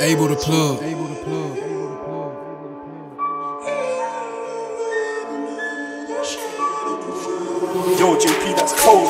Able to plug. Able to plug. Yo, JP, that's cold,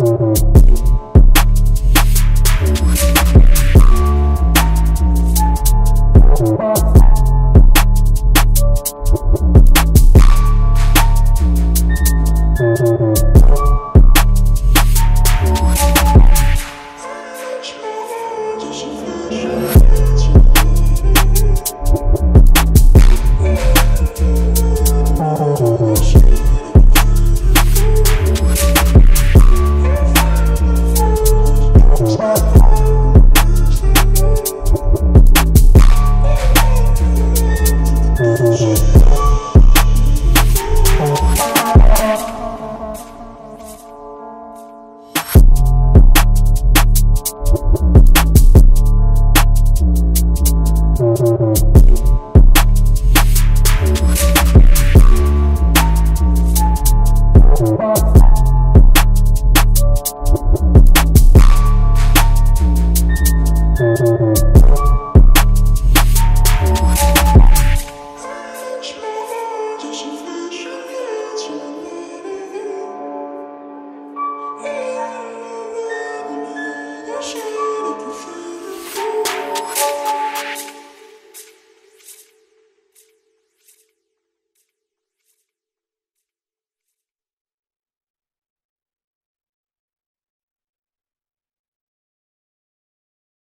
man. Bye.